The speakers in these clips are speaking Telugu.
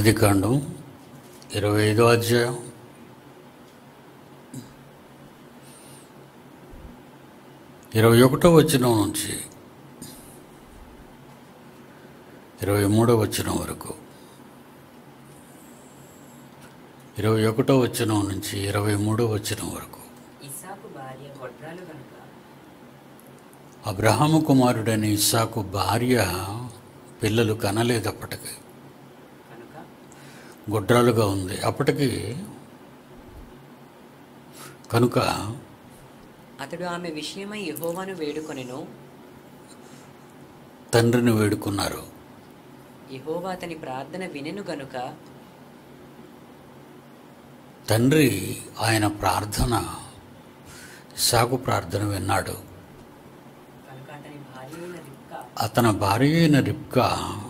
ఆది కాండం ఇరవై ఐదో అధ్యాయం. ఇరవై ఒకటో వచనం నుంచి ఇరవై మూడో వచనం వరకు. ఇరవై ఒకటో వచనం నుంచి ఇరవై మూడో వచనం వరకు. అబ్రహాము కుమారుడైన ఇస్సాకు భార్య పిల్లలు కనలేదు అప్పటికి కనుక గొడ్రాలుగా ఉంది. అప్పటికి కనుక అతడు ఆమె విషయమై యెహోవాను వేడుకొనెను. తండ్రిని వేడుకున్నారు. యెహోవా అతని ప్రార్థన వినెను గనుక. తండ్రి ఆయన ప్రార్థన ఇస్సాకు ప్రార్థన విన్నాడు కనుక అతని భార్య అయిన రిబ్కా అతని భార్య అయిన రిబ్కా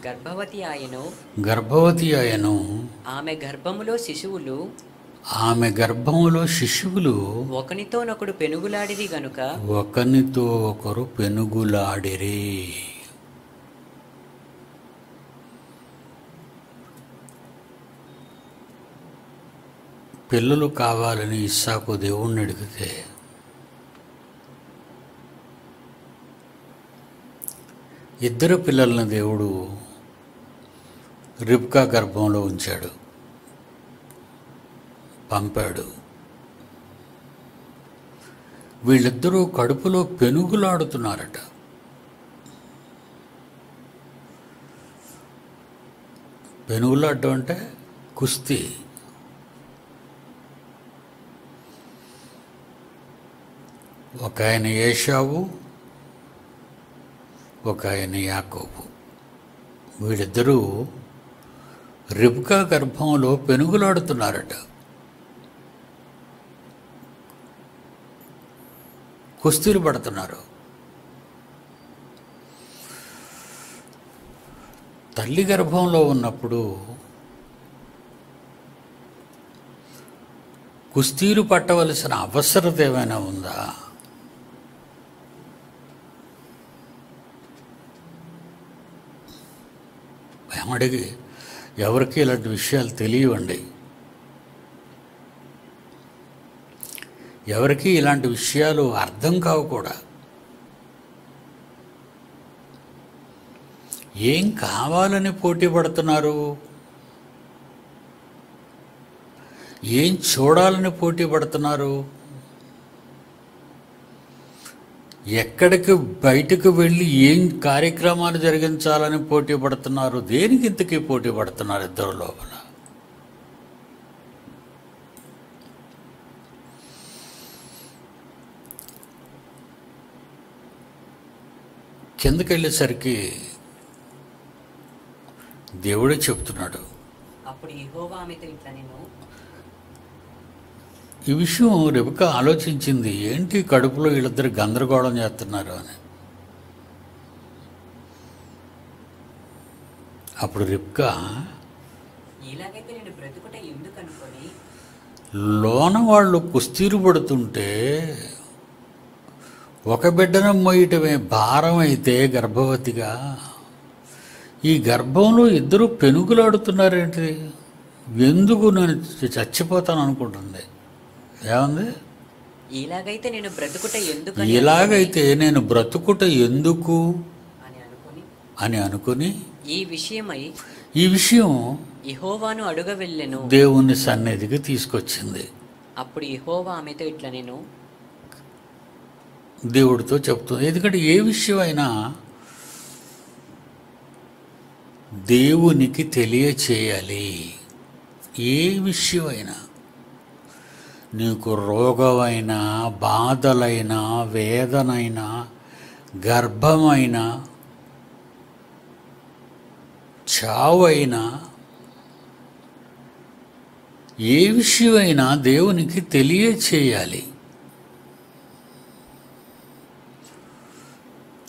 గర్భవతి ఆయను గర్భవతి ఆయను ఆమె గర్భములో శిశువులు ఆమె గర్భములో శిశువులు ఒకనితోనొకడు పెనుగులాడిరి గనుక ఒకరితో ఒకరు పెనుగులాడిరి. పిల్లలు కావాలని ఇస్సాకు దేవుణ్ణి అడిగితే ఇద్దరు పిల్లల్ని దేవుడు రిబ్కా గర్భంలో ఉంచాడు. పంపాడు. వీళ్ళిద్దరూ కడుపులో పెనుగులాడుతున్నారట. పెనుగులాడడం అంటే కుస్తీ. ఒక ఆయన ఏషావు ఒక ఆయన యాకోబు. వీళ్ళిద్దరూ రిబ్కా గర్భంలో పెనుగులాడుతున్నారట. కుస్తీలు పడుతున్నారు. తల్లి గర్భంలో ఉన్నప్పుడు కుస్తీలు పట్టవలసిన అవసరత ఏమైనా ఉందా? అడిగి ఎవరికి ఇలాంటి విషయాలు తెలియవండి. ఎవరికి ఇలాంటి విషయాలు అర్థం కావు కూడా. ఏం కావాలని పోటీ పడుతున్నారు? ఏం చూడాలని పోటీ పడుతున్నారు? ఎక్కడికి బయటకు వెళ్ళి ఏం కార్యక్రమాలు జరిగించాలని పోటీ పడుతున్నారు? దేనికి ఇంతకీ పోటీ పడుతున్నారు ఇద్దరు లోపల? కిందకి వెళ్ళేసరికి దేవుడే చెప్తున్నాడు. అప్పుడు యెహోవా ఆమెతో ఇట్లా నేను ఈ విషయం రెబక ఆలోచించింది. ఏంటి కడుపులో వీళ్ళిద్దరు గందరగోళం చేస్తున్నారు అని. అప్పుడు రిబ్క లోన వాళ్ళు కుస్తీరు పడుతుంటే ఒక బిడ్డను మోయటమే భారం అయితే గర్భవతిగా. ఈ గర్భంలో ఇద్దరు పెనుగులాడుతున్నారేంటి? ఎందుకు నేను చచ్చిపోతాను అనుకుంటుంది ఏముంది? ఇలాగైతే నేను బ్రతుకుట ఎందుకు ఇలాగైతే నేను బ్రతుకుట ఎందుకు? అని అనుకొని అని అనుకుని ఈ విషయమై ఈ విషయం యెహోవాను అడుగ వెళ్ళెను. దేవుని సన్నిధికి తీసుకొచ్చింది. అప్పుడు యెహోవా ఆమెతో ఇట్లా నేను దేవుడితో చెప్తుంది ఎందుకంటే ఏ విషయమైనా దేవునికి తెలియచేయాలి. ఏ విషయమైనా. నీకు రోగమైనా బాధలైనా వేదనైనా గర్భమైనా చావైనా ఏ విషయమైనా దేవునికి తెలియచేయాలి.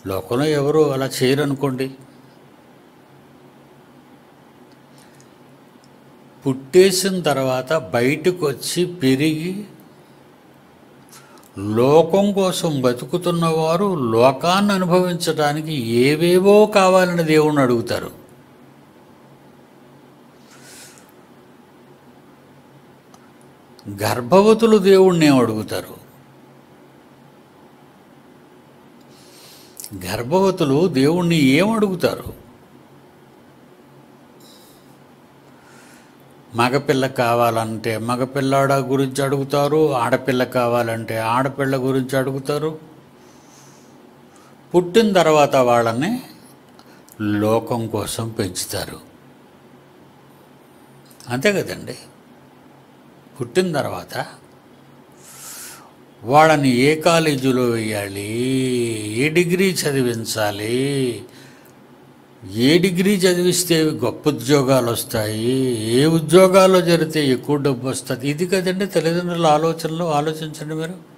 లోకంలో ఎవరు అలా చేయరనుకోండి. పుట్టేసిన తర్వాత బయటకు వచ్చి పెరిగి లోకం కోసం బతుకుతున్నవారు లోకాన్ని అనుభవించడానికి ఏవేవో కావాలని దేవుణ్ణి అడుగుతారు. గర్భవతులు దేవుణ్ణి ఏమి అడుగుతారు? గర్భవతులు దేవుణ్ణి ఏమడుగుతారు మగపిల్ల కావాలంటే మగపిల్లాడ గురించి అడుగుతారు? ఆడపిల్ల కావాలంటే ఆడపిల్ల గురించి అడుగుతారు? పుట్టిన తర్వాత వాళ్ళని లోకం కోసం పెంచుతారు. అంతే కదండి? పుట్టిన తర్వాత వాళ్ళని ఏ కాలేజీలో వేయాలి? ఏ డిగ్రీ చదివించాలి? ఏ డిగ్రీ చదివిస్తే గొప్ప ఉద్యోగాలు వస్తాయి? ఏ ఉద్యోగాల్లో జరిగితే ఎక్కువ డబ్బు వస్తుంది? ఇది కదండి తల్లిదండ్రుల ఆలోచనలు. ఆలోచించండి మీరు.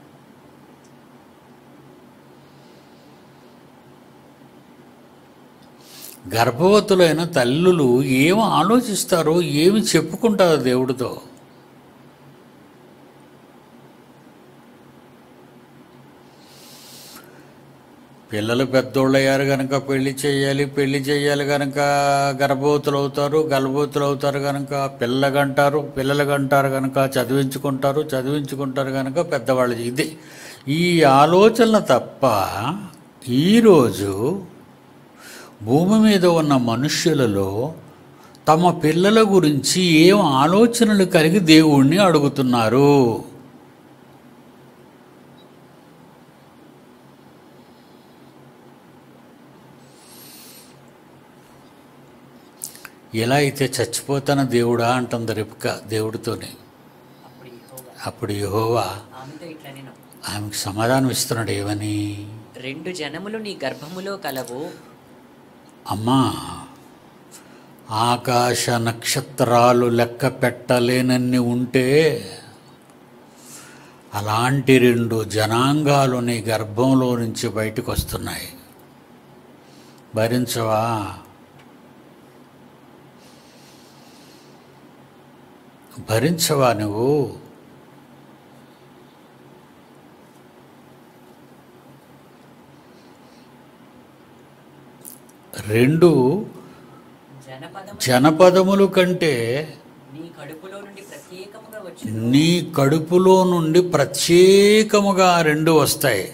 గర్భవతులైన తల్లులు ఏమి ఆలోచిస్తారో ఏమి చెప్పుకుంటారో దేవుడితో? పిల్లలు పెద్దోళ్ళు అయ్యారు కనుక పెళ్ళి చేయాలి పెళ్ళి చేయాలి కనుక గర్భవతులు అవుతారు గర్భవతులు అవుతారు కనుక పిల్లగంటారు పిల్లలుగంటారు కనుక చదివించుకుంటారు చదివించుకుంటారు కనుక పెద్దవాళ్ళు. ఇది ఈ ఆలోచనలు తప్ప ఈరోజు భూమి మీద ఉన్న మనుష్యులలో తమ పిల్లల గురించి ఏం ఆలోచనలు కలిగి దేవుణ్ణి అడుగుతున్నారు? ఎలా అయితే చచ్చిపోతాన దేవుడా అంటుంది రిప్క దేవుడితోనే. అప్పుడు యెహోవా ఆమెకు సమాధానం ఇస్తున్నాడు ఏమని? రెండు జనములు నీ గర్భములో కలవు. అమ్మా ఆకాశ నక్షత్రాలు లెక్క పెట్టలేనన్ని ఉంటే అలాంటి రెండు జనాంగాలు నీ గర్భంలో నుంచి బయటకు వస్తున్నాయి. భరించవా? భరించవా నువ్వు? రెండు జనపదములు కంటే నీ కడుపులో నుండి ప్రత్యేకముగా రెండు వస్తాయి.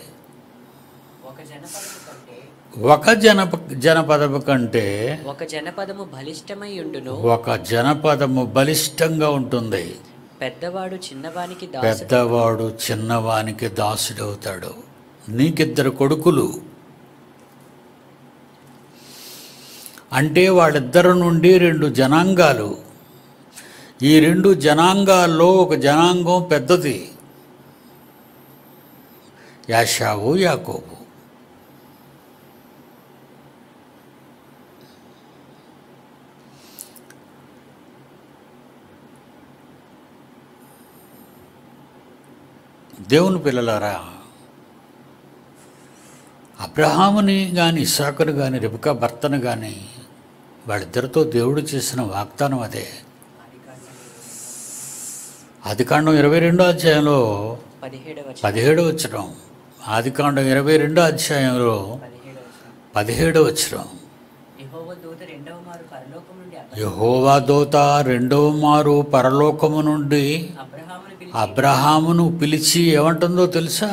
ఒక జనప జనపదము కంటే ఒక జనపదము బలిష్టమై ఉండును. ఒక జనపదము బలిష్టంగా ఉంటుంది. పెద్దవాడు చిన్నవానికి పెద్దవాడు చిన్నవానికి దాసుడవుతాడు. నీకిద్దరు కొడుకులు. అంటే వాళ్ళిద్దరి నుండి రెండు జనాంగాలు. ఈ రెండు జనాంగాల్లో ఒక జనాంగం పెద్దది. యాషావు యాకోబు. దేవుని పిల్లలారా అబ్రహాముని కానీ ఇస్సాకును కానీ రిబకా భర్తను కానీ వాళ్ళిద్దరితో దేవుడు చేసిన వాగ్దానం అదే. ఆదికాండం ఇరవై రెండో అధ్యాయంలో పదిహేడవ పదిహేడు వచ్చడం ఆదికాండం ఇరవై రెండో అధ్యాయంలో పదిహేడవ. పదిహేడు వచ్చడం యహోవా దోత రెండవ మారు పరలోకము నుండి అబ్రహామును పిలిచి ఏమంటుందో తెలుసా?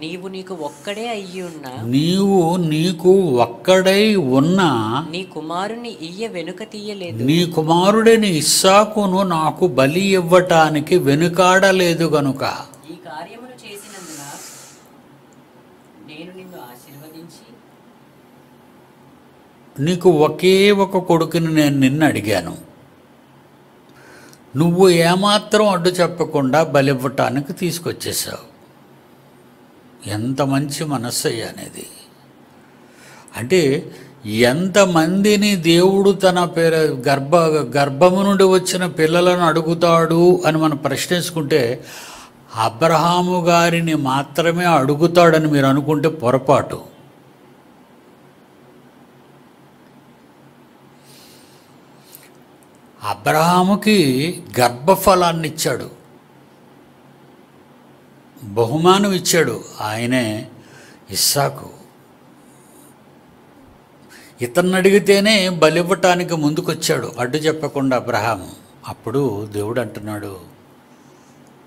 నీవు నీకు ఒక్కడే అయ్యి ఉన్న నీవు నీకు ఒక్కడై ఉన్నా నీ కుమారుని ఇయ్య వెనుక తీయలేదు. నీ కుమారుడైన ఇస్సాకును నాకు బలి ఇవ్వటానికి వెనుకాడలేదు గనుక. ఈ కార్యమును చేసినందున నేను నిన్ను ఆశీర్వదించి నీకు ఒకే ఒక కొడుకుని నేను నిన్ను అడిగాను నువ్వు ఏమాత్రం అడ్డు చెప్పకుండా బలివ్వటానికి తీసుకొచ్చేసావు ఎంత మంచి మనస్సు అనేది అంటే ఎంతమందిని దేవుడు తన పేర గర్భ గర్భము నుండి వచ్చిన పిల్లలను అడుగుతాడు అని మనం ప్రశ్నించుకుంటే అబ్రహాము గారిని మాత్రమే అడుగుతాడని మీరు అనుకుంటే పొరపాటు. అబ్రహాముకి గర్భఫలాన్ని ఇచ్చాడు బహుమానం ఇచ్చాడు ఆయనే ఇస్సాకు. ఇతన్ని అడిగితేనే బలివ్వటానికి ముందుకొచ్చాడు అడ్డు చెప్పకుండా అబ్రహాము. అప్పుడు దేవుడు అంటున్నాడు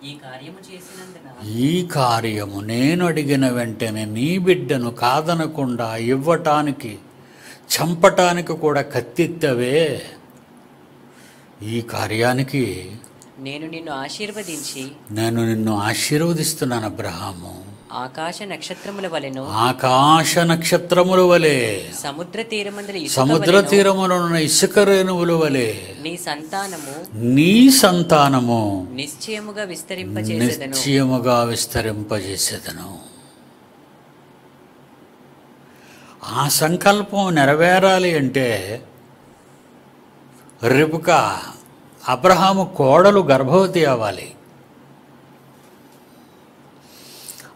ఈ కార్యము చేసినందున ఈ కార్యము నేను అడిగిన వెంటనే నీ బిడ్డను కాదనకుండా ఇవ్వటానికి చంపటానికి కూడా కత్తిత్తవే. ఈ కార్యానికి నేను నిన్ను ఆశీర్వదించి నేను నిన్ను ఆశీర్వదిస్తున్నాను అబ్రహాము. ఆకాశ నక్షత్రముల వలెను ఆకాశ నక్షత్రముల వలె సముద్ర తీరమందలి సముద్ర వలెను తీరమునున్న ఇసుక రేణువుల వలె నీ సంతానము నీ సంతానము నిశ్చయముగా విస్తరింపచేసేదను. నిశ్చయముగా విస్తరింపజేసేదను ఆ సంకల్పం నెరవేరాలి అంటే రిపుక అబ్రహాము కోడలు గర్భవతి అవ్వాలి.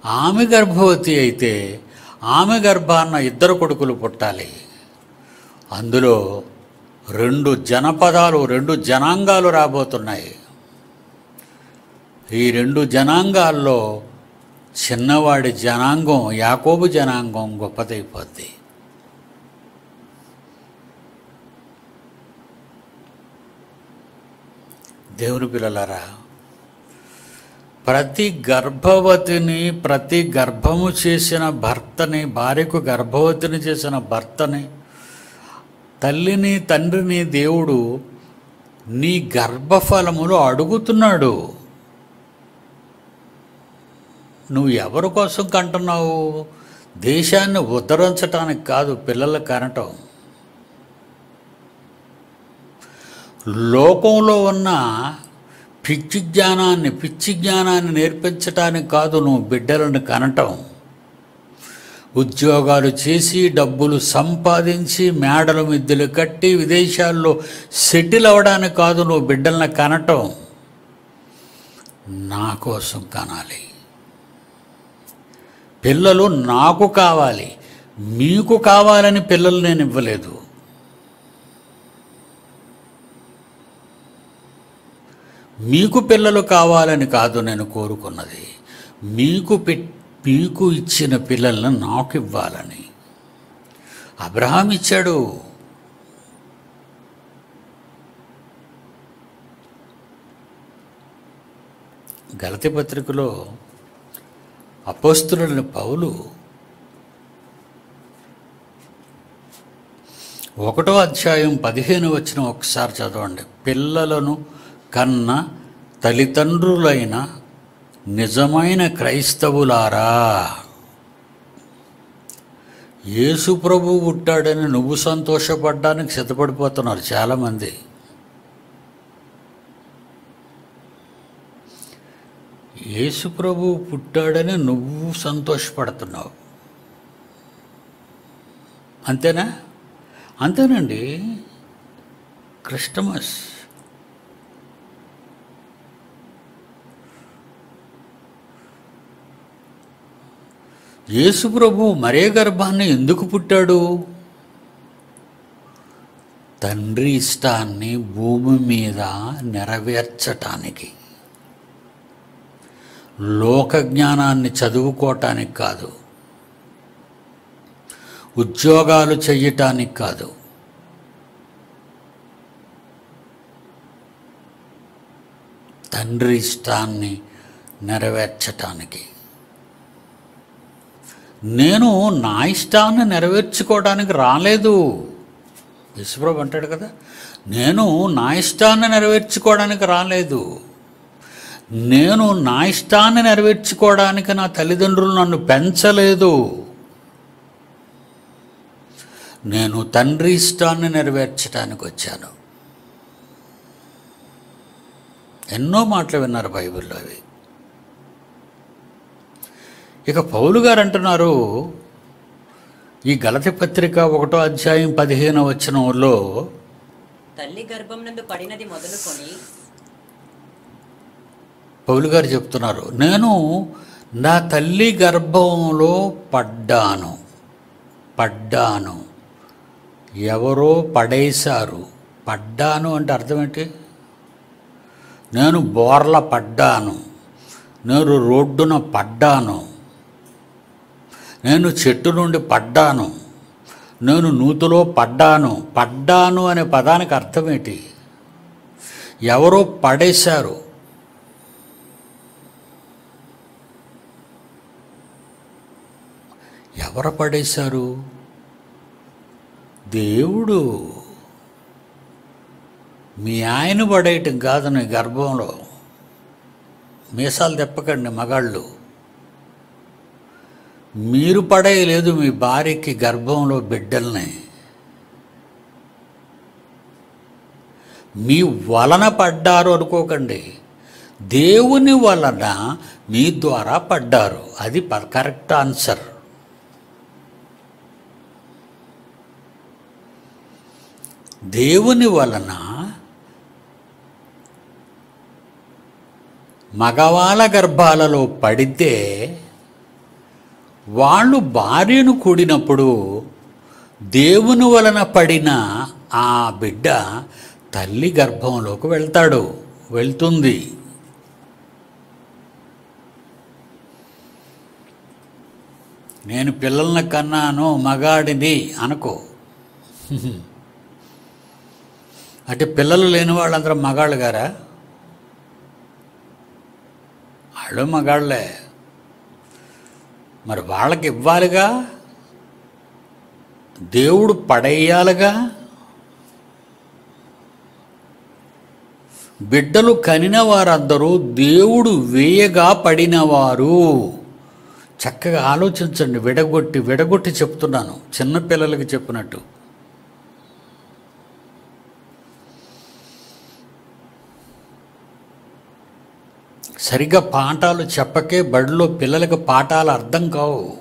ఆమె గర్భవతి అయితే ఆమె గర్భాన్న ఇద్దరు కొడుకులు పుట్టాలి. అందులో రెండు జనపదాలు రెండు జనాంగాలు రాబోతున్నాయి. ఈ రెండు జనాంగాల్లో చిన్నవాడి జనాంగం యాకోబు జనాంగం గొప్పదైపోద్ది. దేవుని పిల్లలారా ప్రతి గర్భవతిని ప్రతి గర్భము చేసిన భర్తని భార్యకు గర్భవతిని చేసిన భర్తని తల్లిని తండ్రిని దేవుడు నీ గర్భఫలములు అడుగుతున్నాడు. నువ్వు ఎవరి కోసం కంటున్నావు? దేశాన్ని ఉద్ధరించటానికి కాదు పిల్లల కనటం. లోకంలో ఉన్న పిచ్చి జ్ఞానాన్ని పిచ్చి జ్ఞానాన్ని నేర్పించటానికి కాదు నువ్వు బిడ్డలను కనటం. ఉద్యోగాలు చేసి డబ్బులు సంపాదించి మేడల మిద్దెలు కట్టి విదేశాల్లో సెటిల్ అవ్వడానికి కాదు నువ్వు బిడ్డలను కనటం. నా కోసం కనాలి. పిల్లలు నాకు కావాలి. మీకు కావాలని పిల్లలు నేను ఇవ్వలేదు. మీకు పిల్లలు కావాలని కాదు నేను కోరుకున్నది. మీకు పె మీకు ఇచ్చిన పిల్లలను నాకు ఇవ్వాలని. అబ్రహాం ఇచ్చాడు. గలతి పత్రికలో అపోస్తులని పౌలు ఒకటో అధ్యాయం పదిహేను వచ్చిన ఒకసారి చదవండి. పిల్లలను కన్న తల్లిదండ్రులైన నిజమైన క్రైస్తవులారా? యేసు ప్రభు పుట్టాడని నువ్వు సంతోషపడ్డానికి సిద్ధపడిపోతున్నారు చాలామంది. యేసు ప్రభు పుట్టాడని నువ్వు సంతోషపడుతున్నావు. అంతేనా? అంతేనండి. క్రిస్టమస్ యేసు ప్రభు మరే గర్భాన్ని ఎందుకు పుట్టాడు? తండ్రి ఇష్టాన్ని భూమి మీద నెరవేర్చటానికి. లోక జ్ఞానాన్ని చదువుకోవటానికి కాదు. ఉద్యోగాలు చెయ్యటానికి కాదు. తండ్రి ఇష్టాన్ని నెరవేర్చటానికి. నేను నా ఇష్టాన్ని నెరవేర్చుకోవడానికి రాలేదు. యశ్వ్రభు అంటాడు కదా నేను నా ఇష్టాన్ని నెరవేర్చుకోవడానికి రాలేదు. నేను నా ఇష్టాన్ని నెరవేర్చుకోవడానికి నా తల్లిదండ్రులు నన్ను పెంచలేదు. నేను తండ్రి ఇష్టాన్ని నెరవేర్చడానికి వచ్చాను. ఎన్నో మాటలు విన్నారు బైబిల్లో అవి. ఇక పౌలు గారు అంటున్నారు ఈ గలతి పత్రిక ఒకటో అధ్యాయం పదిహేను వచనంలో తల్లి గర్భం నందు పడినది మొదలుకొని పౌలు గారు చెప్తున్నారు నేను నా తల్లి గర్భంలో పడ్డాను పడ్డాను. ఎవరో పడేశారు. పడ్డాను అంటే అర్థం ఏంటి? నేను బోర్ల పడ్డాను నేను రోడ్డున పడ్డాను. నేను చెట్టు నుండి పడ్డాను. నేను నూతులో పడ్డాను. పడ్డాను అనే పదానికి అర్థమేంటి ఎవరో పడేశారు. ఎవరు పడేశారు? దేవుడు. మీ ఆయన పడేయటం కాదు నీ గర్భంలో. మీసాలు తెప్పకండి మగాళ్ళు. మీరు పడేయలేదు మీ భార్యకి గర్భంలో బిడ్డల్ని. మీ వలన పడ్డారు అనుకోకండి. దేవుని వలన మీ ద్వారా పడ్డారు. అది ప- కరెక్ట్ ఆన్సర్. దేవుని వలన మగవాళ్ళ గర్భాలలో పడితే వాళ్ళు భార్యను కూడినప్పుడు దేవుని వలన పడిన ఆ బిడ్డ తల్లి గర్భంలోకి వెళ్తాడు వెళ్తుంది. నేను పిల్లల్ని కన్నాను మగాడిని అనుకో. అంటే పిల్లలు లేని వాళ్ళందరూ మగాళ్ళు గారా? వాళ్ళు మగాళ్ళే. మరి వాళ్ళకి ఇవ్వాలిగా? దేవుడు పడేయాలిగా? బిడ్డలు కనిన వారందరూ దేవుడు వేయగా పడినవారు. చక్కగా ఆలోచించండి విడగొట్టి విడగొట్టి చెప్తున్నాను. చిన్నపిల్లలకి చెప్పినట్టు. సరిగ్గా పాఠాలు చెప్పకే బడిలో పిల్లలకి పాఠాలు అర్థం కావు.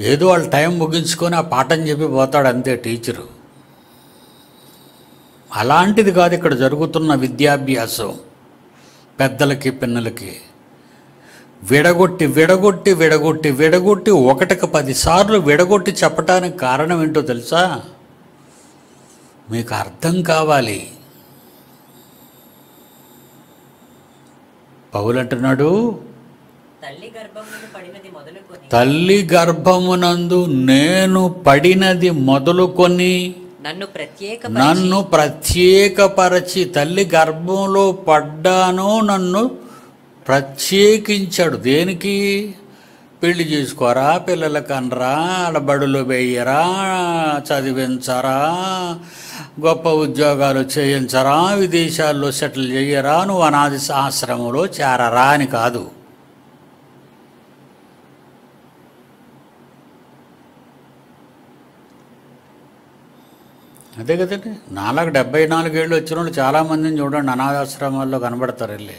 ఏదో వాళ్ళ టైం ముగించుకొని ఆ పాఠం చెప్పి పోతాడు అంతే టీచరు. అలాంటిది కాదు ఇక్కడ జరుగుతున్న విద్యాభ్యాసం పెద్దలకి పిన్నలకి. విడగొట్టి విడగొట్టి విడగొట్టి విడగొట్టి ఒకటికి పదిసార్లు విడగొట్టి చెప్పటానికి కారణం ఏంటో తెలుసా? మీకు అర్థం కావాలి. పౌలు అంటున్నాడు తల్లి గర్భమునందు నేను పడినది మొదలుకొని నన్ను ప్రత్యేక నన్ను ప్రత్యేకపరచి తల్లి గర్భంలో పడ్డాను నన్ను ప్రత్యేకించాడు దేనికి? పెళ్ళి చేసుకోరా పిల్లల కనరా ఆడబడులు వేయరా చదివించరా గొప్ప ఉద్యోగాలు చేయించరా విదేశాల్లో సెటిల్ చేయరా నువ్వు అనాది ఆశ్రమంలో చేరరా అని కాదు. అదే కదండి నాలుగు డెబ్బై నాలుగేళ్ళు వచ్చిన వాళ్ళు చాలామందిని చూడండి అనాథాశ్రమాల్లో కనబడతారు వెళ్ళి.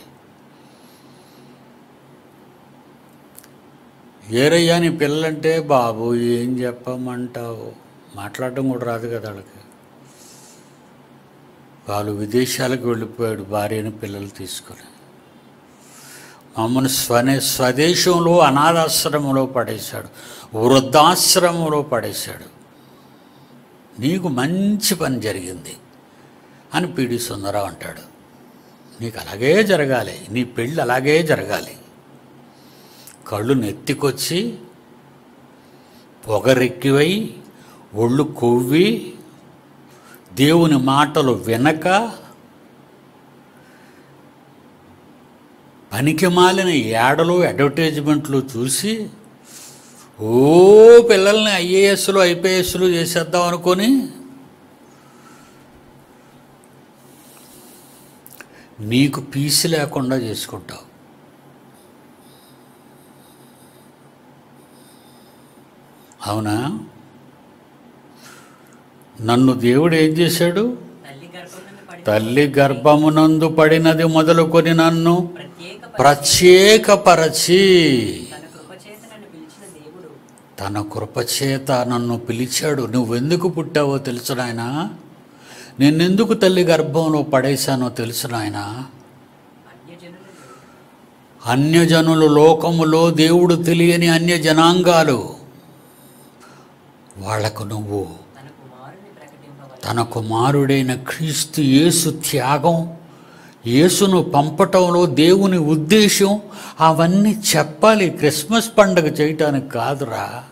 ఏరయ్యా నీ పిల్లలంటే బాబు ఏం చెప్పమంటావు? మాట్లాడటం కూడా రాదు కదా వాళ్ళకి. వాళ్ళు విదేశాలకు వెళ్ళిపోయాడు భార్యను పిల్లలు తీసుకొని. మమ్మల్ని స్వనే స్వదేశంలో అనాథాశ్రమంలో పడేశాడు. వృద్ధాశ్రమంలో పడేశాడు. నీకు మంచి పని జరిగింది అని పీడి సుందరరావు అంటాడు. నీకు అలాగే జరగాలి నీ పెళ్ళి అలాగే జరగాలి. కళ్ళు నెత్తికొచ్చి పొగరెక్కివై ఒళ్ళు కొవ్వి దేవుని మాటలు వినక పనికి మాలిన ఏడలు అడ్వర్టైజ్మెంట్లు చూసి ఓ పిల్లల్ని ఐఏఎస్లు ఐపీఎస్లు చేసేద్దాం అనుకొని నీకు పీస్ లేకుండా చేసుకుంటావు. అవునా? నన్ను దేవుడు ఏం చేశాడు? తల్లి గర్భమునందు పడినది మొదలుకొని నన్ను ప్రత్యేకపరచి. తన కృపచేత నన్ను నన్ను పిలిచాడు. నువ్వెందుకు పుట్టావో తెలుసు నాయనా. నిన్నెందుకు తల్లి గర్భంలో పడేశానో తెలుసు నాయనా. అన్యజనులు లోకములో దేవుడు తెలియని అన్య జనాంగాలు వాళ్ళకు నువ్వు తన కుమారుడైన క్రీస్తు యేసు త్యాగం యేసును పంపటంలో దేవుని ఉద్దేశం అవన్నీ చెప్పాలి క్రిస్మస్ పండగ చేయటానికి కాదురా.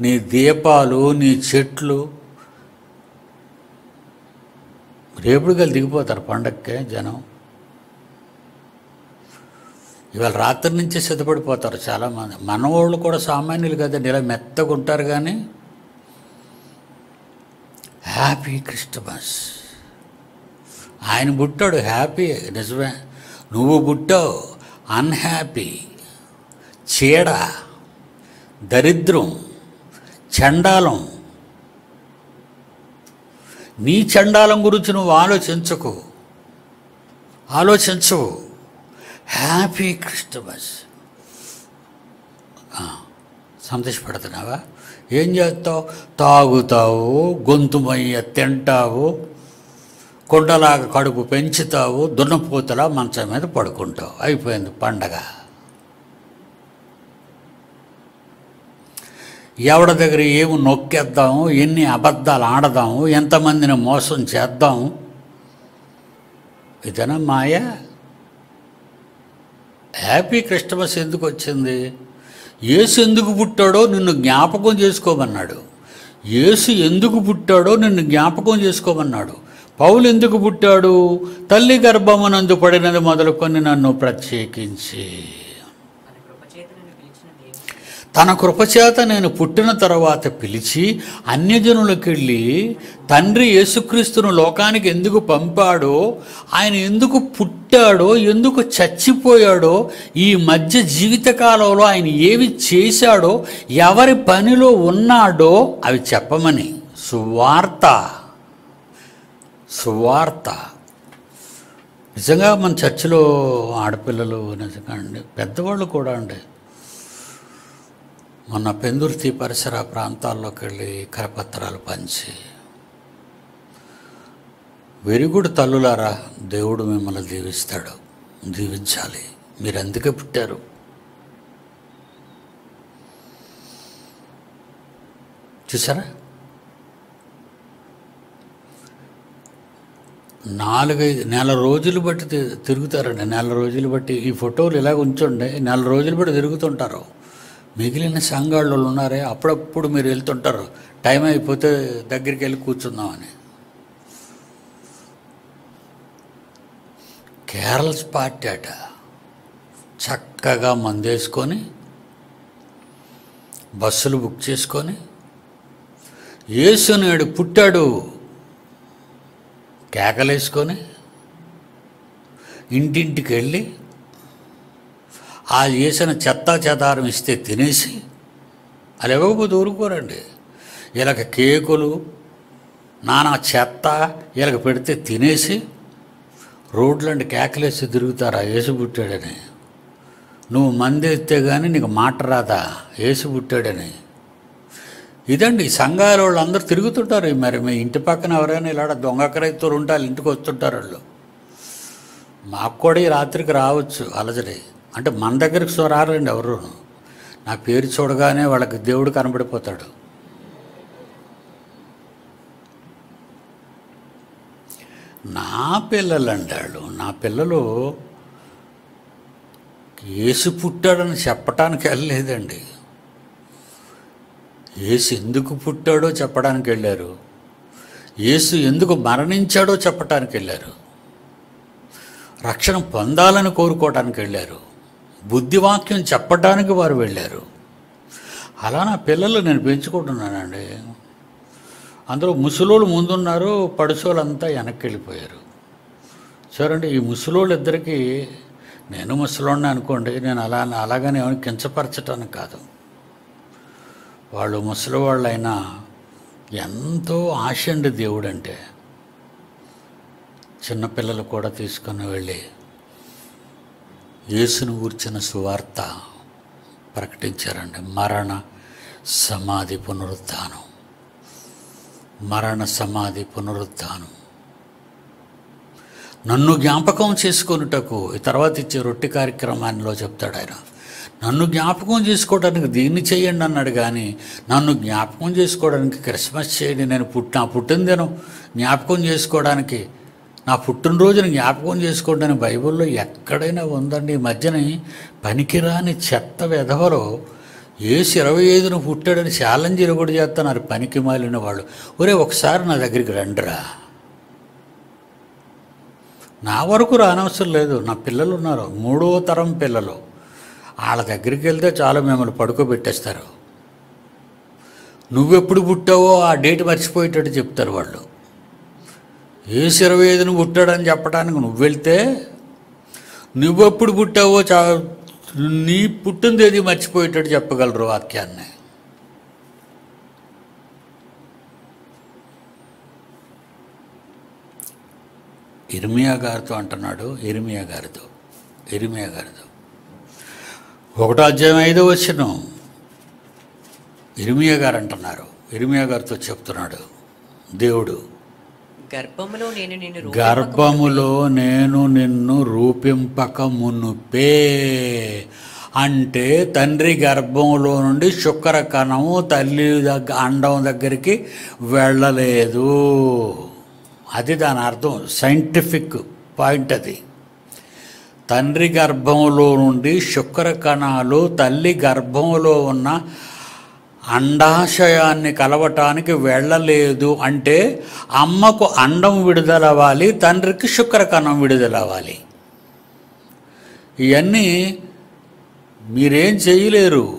నీ దీపాలు నీ చెట్లు రేపుడుగా దిగిపోతారు పండగకే జనం. ఇవాళ రాత్రి నుంచే సిద్ధపడిపోతారు చాలామంది. మనవాళ్ళు కూడా సామాన్యులు కదండి ఇలా మెత్తగా ఉంటారు కానీ హ్యాపీ క్రిస్టమస్ ఆయన పుట్టాడు హ్యాపీ నిజమే. నువ్వు పుట్టావు అన్హ్యాపీ చీడ దరిద్రం చండాలం. నీ చండాలం గురించి నువ్వు ఆలోచించకు. ఆలోచించవు. Happy Christmas. సంతోషపడుతున్నావా? ఏం చేస్తావు? తాగుతావు గొంతుమయ్య తింటావు కొండలాగా కడుపు పెంచుతావు దున్నపోతలా మంచం మీద పడుకుంటావు. అయిపోయింది పండగ. ఎవడ దగ్గర ఏమి నొక్కేద్దాము ఎన్ని అబద్ధాలు ఆడదాము ఎంతమందిని మోసం చేద్దాము? ఇదేనా మాయ? హ్యాపీ క్రిస్టమస్ ఎందుకు వచ్చింది? యేసు ఎందుకు పుట్టాడో నిన్ను జ్ఞాపకం చేసుకోమన్నాడు. యేసు ఎందుకు పుట్టాడో నిన్ను జ్ఞాపకం చేసుకోమన్నాడు. పౌలు ఎందుకు పుట్టాడు? తల్లి గర్భమునందు పడినది మొదలుకొని నన్ను ప్రత్యేకించి తన కృపచేత నన్ను పిలిచిన దేవుడు తన కృపచేత నేను పుట్టిన తర్వాత పిలిచి అన్యజనులకెళ్ళి తండ్రి యేసుక్రీస్తును లోకానికి ఎందుకు పంపాడో ఆయన ఎందుకు పుట్టాడో ఎందుకు చచ్చిపోయాడో ఈ మధ్య జీవితకాలంలో ఆయన ఏవి చేశాడో ఎవరి పనిలో ఉన్నాడో అవి చెప్పమని. సువార్త. సువార్త. నిజంగా మన చర్చిలో ఆడపిల్లలు నిజంగా అండి పెద్దవాళ్ళు కూడా అండి. మొన్న పెందుర్తి పరిసర ప్రాంతాల్లోకి వెళ్ళి కరపత్రాలు పంచి వెరుగుడు తల్లులారా దేవుడు మిమ్మల్ని దీవిస్తాడు. దీవించాలి. మీరు అందుకే పుట్టారు? చూసారా నాలుగైదు నెల రోజులు బట్టి తి- తిరుగుతారండి. నెల రోజులు బట్టి ఈ ఫోటోలు ఇలా ఉంచండి. నెల రోజులు బట్టి తిరుగుతుంటారు. మిగిలిన సంఘాళ్ళు ఉన్నారే అప్పుడప్పుడు మీరు వెళ్తుంటారు. టైం అయిపోతే దగ్గరికి వెళ్ళి కూర్చుందామని కేరళస్ పార్టీ అట. చక్కగా మందేసుకొని బస్సులు బుక్ చేసుకొని యేసునేడు పుట్టాడు. కేకలేసుకొని ఇంటింటికి వెళ్ళి ఆ చేసిన చెత్త చెదారం ఇస్తే తినేసి అది ఇవ్వకపోతే ఊరుకోరండి వీళ్ళకి కేకులు నానా చెత్త వీళ్ళకి పెడితే తినేసి రోడ్లండి కేకలేసి తిరుగుతారా? ఏసు పుట్టాడని. నువ్వు మంది ఎత్తే కానీ నీకు మాట రాదా? ఏసు పుట్టాడని. ఇదండి సంఘాల వాళ్ళు అందరూ తిరుగుతుంటారు మరి మీ ఇంటి పక్కన ఎవరైనా ఇలా దొంగకరైతులు ఉంటారు ఇంటికి వస్తుంటారు వాళ్ళు. మాకు కూడా ఈ రాత్రికి రావచ్చు అలజడి. అంటే మన దగ్గరికి సో రారండి ఎవరు? నా పేరు చూడగానే వాళ్ళకి దేవుడు కనబడిపోతాడు. నా పిల్లలు అంటాడు నా పిల్లలు ఏసు పుట్టాడని చెప్పటానికి వెళ్ళలేదండి. ఏసు ఎందుకు పుట్టాడో చెప్పడానికి వెళ్ళారు. ఏసు ఎందుకు మరణించాడో చెప్పటానికి వెళ్ళారు. రక్షణ పొందాలని కోరుకోవటానికి వెళ్ళారు. బుద్ధివాక్యం చెప్పడానికి వారు వెళ్ళారు. అలా నా పిల్లలు నేను పెంచుకుంటున్నానండి. అందులో ముసలోళ్ళు ముందున్నారు పడుసోళ్ళంతా వెనక్కి వెళ్ళిపోయారు చూడండి ఈ ముసలోళ్ళు ఇద్దరికి నేను ముసలోడిని అనుకోండి నేను అలా అలాగనే ఏమైనా కించపరచటానికి కాదు. వాళ్ళు ముసలివాళ్ళైనా ఎంతో ఆశ అండి చిన్నపిల్లలు కూడా తీసుకొని వెళ్ళి యేసును గూర్చిన సువార్త ప్రకటించారండి. మరణ సమాధి పునరుద్ధానం. మరణ సమాధి పునరుద్ధానం. నన్ను జ్ఞాపకం చేసుకొనుటకు ఈ తర్వాత ఇచ్చే రొట్టె కార్యక్రమాల్లో చెప్తాడు ఆయన. నన్ను జ్ఞాపకం చేసుకోవడానికి దీన్ని చేయండి అన్నాడు కానీ నన్ను జ్ఞాపకం చేసుకోవడానికి క్రిస్మస్ చేయండి నేను పుట్టిన నా పుట్టినదినం జ్ఞాపకం చేసుకోవడానికి నా పుట్టినరోజును జ్ఞాపకం చేసుకోండి అని బైబిల్లో ఎక్కడైనా ఉందండి. ఈ మధ్యన పనికిరాని చెత్త వెధవలో ఏసు ఇరవై ఐదున పుట్టాడని ఛాలెంజీలు కూడా చేస్తున్నారు పనికి మాలిన వాళ్ళు. ఒరే ఒకసారి నా దగ్గరికి రండిరా. నా వరకు రానవసరం లేదు. నా పిల్లలు ఉన్నారు. మూడో తరం పిల్లలు. వాళ్ళ దగ్గరికి వెళ్తే చాలా మిమ్మల్ని పడుకోబెట్టేస్తారు. నువ్వెప్పుడు పుట్టావో ఆ డేట్ మర్చిపోయేటట్టు చెప్తారు వాళ్ళు. ఏసు ఇరవై ఐదును పుట్టాడని చెప్పడానికి నువ్వు వెళ్తే నువ్వెప్పుడు పుట్టావో చా నీ పుట్టిన తేదీ మర్చిపోయేటట్టు చెప్పగలరు వాక్యాన్ని. ఇర్మియా గారితో అంటున్నాడు ఇర్మియా గారితో ఇర్మియా గారితో. ఒకటో అధ్యాయం ఐదో వచ్చిన ఇర్మియా గారు అంటున్నారు ఇర్మియా గారితో చెప్తున్నాడు దేవుడు. గర్భములో నేను నిన్ను గర్భములో నేను నిన్ను రూపింపక మునుపే. అంటే తండ్రి గర్భంలో నుండి శుక్ర కణము తల్లి దగ్గర అండం దగ్గరికి వెళ్ళలేదు. అది దాని అర్థం. సైంటిఫిక్ పాయింట్ అది. తండ్రి గర్భంలో నుండి శుక్ర కణాలు తల్లి గర్భంలో ఉన్న అండాశయాన్ని కలవటానికి వెళ్ళలేదు అంటే అమ్మకు అండం విడుదలవ్వాలి తండ్రికి శుక్రకణం విడుదలవ్వాలి. ఇవన్నీ మీరేం చేయలేరు.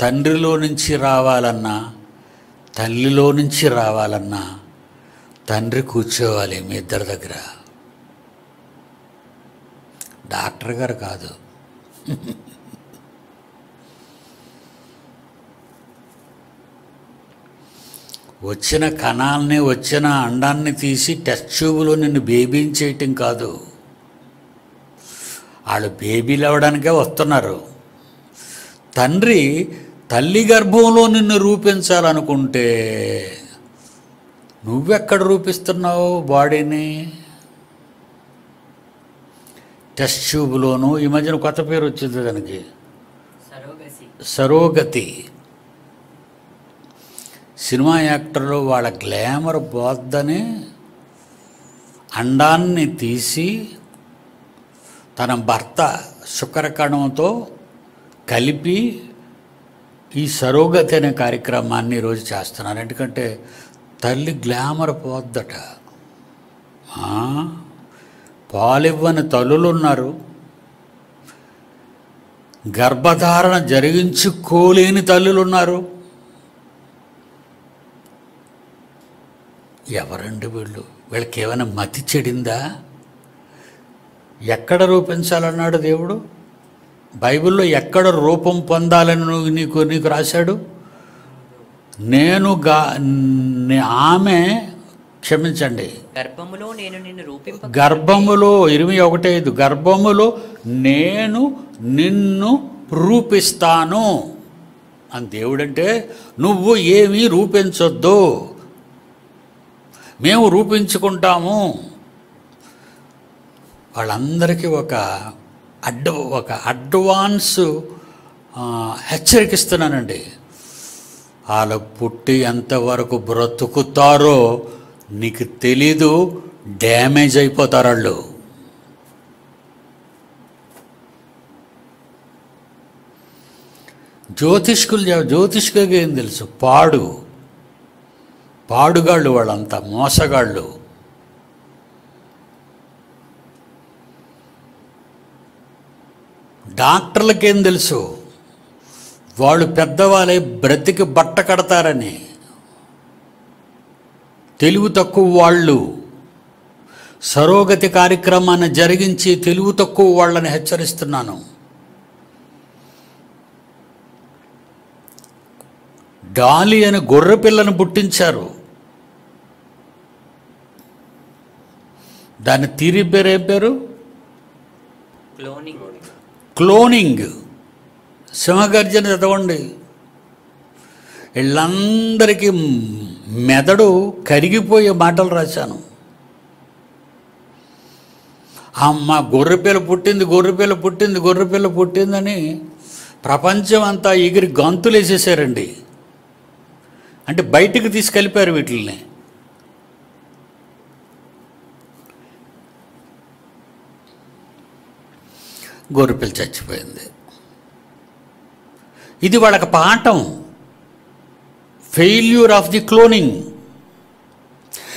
తండ్రిలో నుంచి రావాలన్నా తల్లిలో నుంచి రావాలన్నా తండ్రి కూర్చోవాలి మీ ఇద్దరి దగ్గర. డాక్టర్ గారు కాదు. వచ్చిన కణాలని వచ్చిన అండాన్ని తీసి టెస్ట్ ట్యూబ్లో నిన్ను బేబీని చేయటం కాదు. వాళ్ళు బేబీలు అవ్వడానికే వస్తున్నారు. తండ్రి తల్లి గర్భంలో నిన్ను రూపించాలనుకుంటే నువ్వెక్కడ రూపిస్తున్నావు బాడీని? టెస్ట్ ట్యూబ్లోను ఈ మధ్యన కొత్త పేరు వచ్చింది దానికి. సరోగతి. సినిమా యాక్టర్లు వాళ్ళ గ్లామర్ పోద్దని అండాన్ని తీసి తన భర్త శుక్రకణంతో కలిపి ఈ సరోగతి అనే కార్యక్రమాన్ని ఈరోజు చేస్తున్నారు. ఎందుకంటే తల్లి గ్లామర్ పోద్దట? పాలివ్వని తల్లులున్నారు. గర్భధారణ జరిగించుకోలేని తల్లులున్నారు. ఎవరండి వీళ్ళు? వీళ్ళకి ఏమైనా మతి చెడిందా? ఎక్కడ రూపించాలన్నాడు దేవుడు? బైబిల్లో ఎక్కడ రూపం పొందాలని నువ్వు నీకు నీకు రాశాడు? నేను గా నే- ఆమె క్షమించండి. గర్భములో నేను నిన్ను గర్భములో ఇరవై ఒకటి ఐదు గర్భములో నేను నిన్ను రూపిస్తాను. అని దేవుడంటే నువ్వు ఏమీ రూపించొద్దు. మేము రూపించుకుంటాము. వాళ్ళందరికీ ఒక అడ్డ ఒక అడ్వాన్స్ హెచ్చరికిస్తున్నానండి. వాళ్ళు పుట్టి ఎంతవరకు బ్రతుకుతారో నీకు తెలీదు డ్యామేజ్ అయిపోతారు వాళ్ళు. జ్యోతిష్కులు చెప్- ఏం తెలుసు? పాడు. పాడుగాళ్ళు వాళ్ళంతా మోసగాళ్ళు. డాక్టర్లకేం తెలుసు? వాళ్ళు పెద్దవాళ్ళై బ్రతికి బట్ట కడతారని. తెలివి తక్కువ వాళ్ళు. సరోగతి కార్యక్రమాన్ని జరిగించి తెలివి తక్కువ వాళ్ళని హెచ్చరిస్తున్నాను. డాలి అని గొర్రె పిల్లను పుట్టించారు. దాని తీరి పేరు ఏం పేరు? క్లోనింగ్. క్లోనింగ్. సింహగర్జన చదవండి. వీళ్ళందరికీ మెదడు కరిగిపోయే మాటలు రాశాను. అమ్మ గొర్రెపిల్ల పుట్టింది గొర్రెపిల్ల పుట్టింది గొర్రెపిల్ల పుట్టిందని ప్రపంచం అంతా ఎగిరి గంతులు వేసేసారండి అంటే బయటికి తీసుకెళ్ళిపోయారు వీటిల్ని. గొర్రెపిల్ల చచ్చిపోయింది. ఇది వాళ్ళకి పాఠం. Failure of the cloning.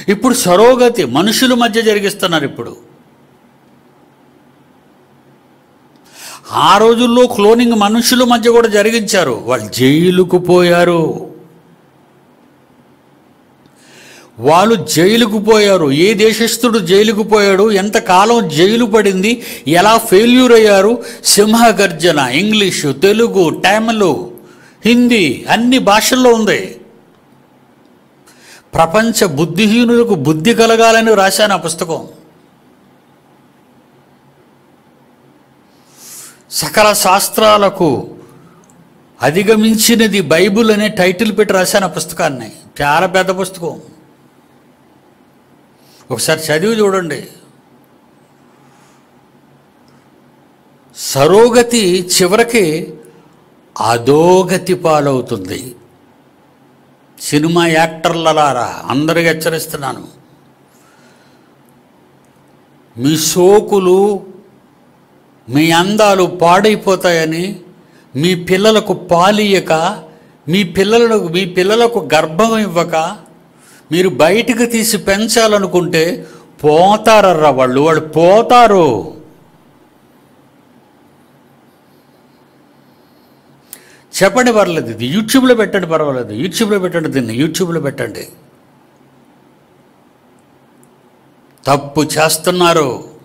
ఇప్పుడు సరోగతి మనుషుల మధ్య జరిగిస్తున్నారు ఇప్పుడు. ఆ రోజుల్లో క్లోనింగ్ మనుషుల మధ్య కూడా జరిగించారు. వాళ్ళు జైలుకు పోయారు. వాళ్ళు జైలుకు పోయారు. ఏ దేశస్థుడు జైలుకు పోయాడు? ఎంతకాలం జైలు పడింది? ఎలా ఫెయిల్యూర్ అయ్యారు? సింహగర్జన ఇంగ్లీషు తెలుగు తమిళు హిందీ అన్ని భాషల్లో ఉంది. ప్రపంచ బుద్ధిహీనులకు బుద్ధి కలగాలని రాశాను ఆ పుస్తకం. సకల శాస్త్రాలకు అధిగమించినది బైబుల్ అనే టైటిల్ పెట్టి రాశాను ఆ పుస్తకాన్ని. చాలా పెద్ద పుస్తకం. ఒకసారి చదివి చూడండి. సరోగతి చివరికి అధోగతి పాలవుతుంది. సినిమా యాక్టర్లలారా అందరికి హెచ్చరిస్తున్నాను. మీ సోకులు మీ అందాలు పాడైపోతాయని మీ పిల్లలకు పాలియక మీ పిల్లలకు మీ పిల్లలకు గర్భం ఇవ్వక మీరు బయటకు తీసి పెంచాలనుకుంటే పోతారర్రా వాళ్ళు వాళ్ళు పోతారు. చెప్పండి పర్లేదు ఇది యూట్యూబ్లో పెట్టండి పర్వాలేదు. యూట్యూబ్లో పెట్టండి దీన్ని. యూట్యూబ్లో పెట్టండి. తప్పు చేస్తున్నారు.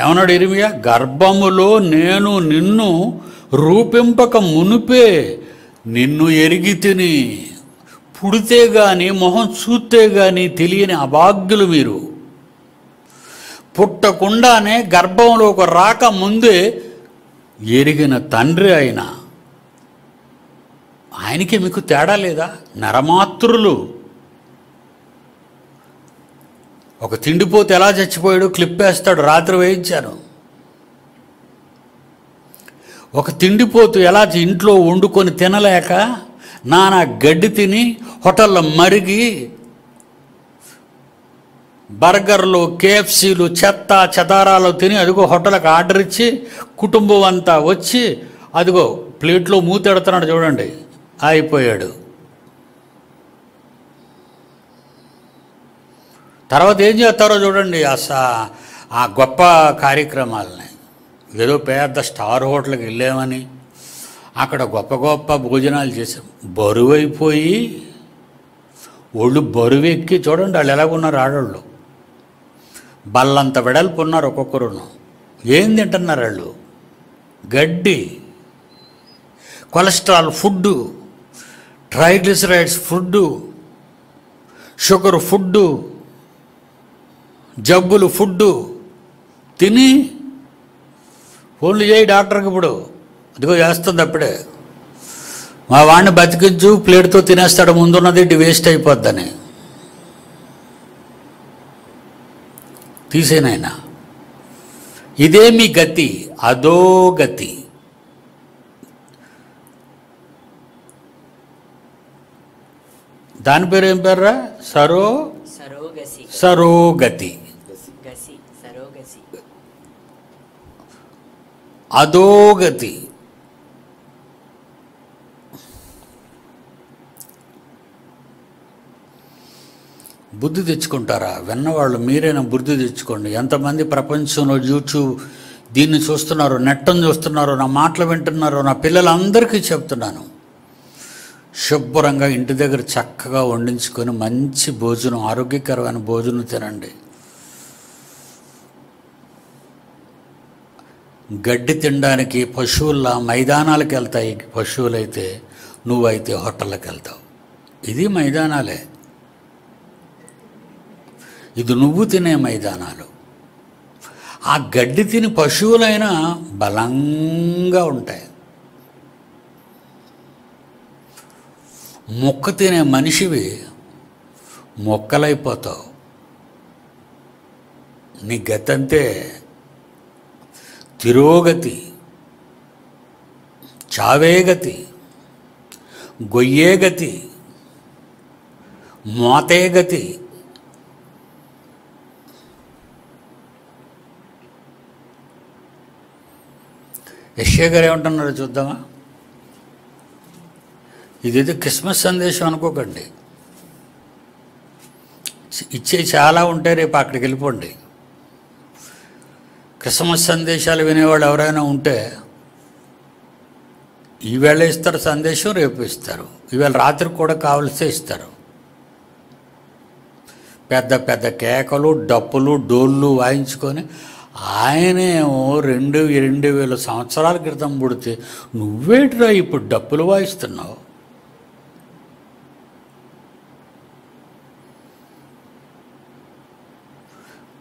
ఏమన్నాడు ఇరిమియా? గర్భములో నేను నిన్ను రూపింపక మునుపే నిన్ను ఎరిగి తిని పుడితే గాని మొహం చూస్తే గాని తెలియని అభాగ్యులు మీరు. పుట్టకుండానే గర్భంలోకి రాక ముందే ఎరిగిన తండ్రి అయిన ఆయనకి మీకు తేడా లేదా? నరమాతృలు ఒక తిండిపోతే ఎలా చచ్చిపోయాడు క్లిప్ వేస్తాడు రాత్రి వేయించాను. ఒక తిండిపోతు ఎలా ఇంట్లో వండుకొని తినలేక నానా గడ్డి తిని హోటల్లో మరిగి బర్గర్లు కేఎఫ్సీలు చెత్త చెదారాలు తిని అదిగో హోటల్కి ఆర్డర్ ఇచ్చి కుటుంబం అంతా వచ్చి అదిగో ప్లేట్లో మూతెడుతున్నాడు చూడండి. అయిపోయాడు తర్వాత ఏం చేస్తారో చూడండి అస ఆ గొప్ప కార్యక్రమాలని. ఏదో పెద్ద స్టార్ హోటల్కి వెళ్ళామని. అక్కడ గొప్ప గొప్ప భోజనాలు చేసాం బరువైపోయి ఒళ్ళు బరువెక్కి చూడండి వాళ్ళు ఎలాగున్నారు ఆడవాళ్ళు బల్లంత వెడల్పు ఉన్నారు ఒక్కొక్కరును. ఏం తింటున్నారు వాళ్ళు? గడ్డి cholesterol food triglycerides food sugar food జబ్బులు ఫుడ్డు తిని ఫోన్లు చేయి డాక్టర్కి ఇప్పుడు. అదిగో చేస్తుంది అప్పుడే. మా వాడిని బతికించు ప్లేట్తో తినేస్తాడు ముందున్నది ఇటు వేస్ట్ అయిపోద్దని. తీసేనాయన ఇదే మీ గతి అదో గతి దాని పేరు ఏం పేర్రా సరో సరోగసి సరోగతి గసి సరోగసి అధోగతి బుద్ధి తెచ్చుకుంటారా? విన్నవాళ్ళు మీరైనా బుద్ధి తెచ్చుకోండి. ఎంతమంది ప్రపంచంలో యూట్యూబ్ దీన్ని చూస్తున్నారో నెట్టం చూస్తున్నారో నా మాటలు వింటున్నారో నా పిల్లలందరికీ చెప్తున్నాను. శుభ్రంగా ఇంటి దగ్గర చక్కగా వండించుకొని మంచి భోజనం ఆరోగ్యకరమైన భోజనం తినండి. గడ్డి తినడానికి పశువుల మైదానాలకు వెళ్తాయి పశువులైతే నువ్వైతే హోటళ్ళకి వెళ్తావు ఇది మైదానాలే. ఇది నువ్వు తినే మైదానాలు. ఆ గడ్డి తిని పశువులైనా బలంగా ఉంటాయి. మొక్క తినే మనిషివి మొక్కలైపోతావు. నీ గతంతే తిరోగతి చావేగతి గొయ్యేగతి మోతేగతి యశ్య గారు ఏమంటున్నారో చూద్దామా? ఇదేదో క్రిస్మస్ సందేశం అనుకోకండి. ఇచ్చే చాలా ఉంటాయి రేపు అక్కడికి వెళ్ళిపోండి. క్రిస్మస్ సందేశాలు వినేవాళ్ళు ఎవరైనా ఉంటే ఈవేళ ఇస్తారు సందేశం రేపు ఇస్తారు. ఈవేళ రాత్రి కూడా కావలిస్తే ఇస్తారు. పెద్ద పెద్ద కేకలు డప్పులు డోళ్ళు వాయించుకొని ఆయనేమో రెండు రెండు వేల సంవత్సరాల క్రితం పుడితే నువ్వేట్రా ఇప్పుడు డప్పులు వాయిస్తున్నావు?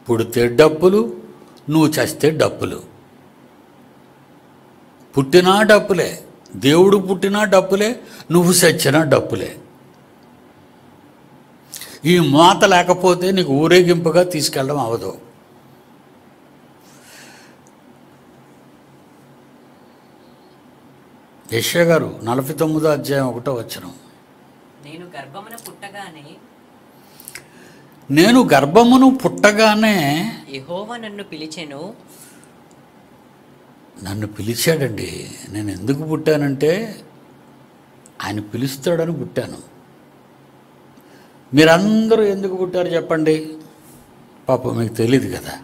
పుడితే డప్పులు నువ్వు చస్తే డప్పులు పుట్టినా డప్పులే దేవుడు పుట్టినా డప్పులే నువ్వు చచ్చినా డప్పులే ఈ మాత లేకపోతే నీకు ఊరేగింపుగా తీసుకెళ్ళడం అవదు. యశ్య గారు నలభై తొమ్మిదో అధ్యాయం ఒకటో వచ్చిన నేను గర్భమున పుట్టగానే నేను గర్భమును పుట్టగానే యెహోవా నన్ను పిలిచెను. నన్ను పిలిచాడండి. నేను ఎందుకు పుట్టానంటే ఆయన పిలుస్తాడని పుట్టాను. మీరందరూ ఎందుకు పుట్టారు చెప్పండి. పాపం మీకు తెలియదు కదా.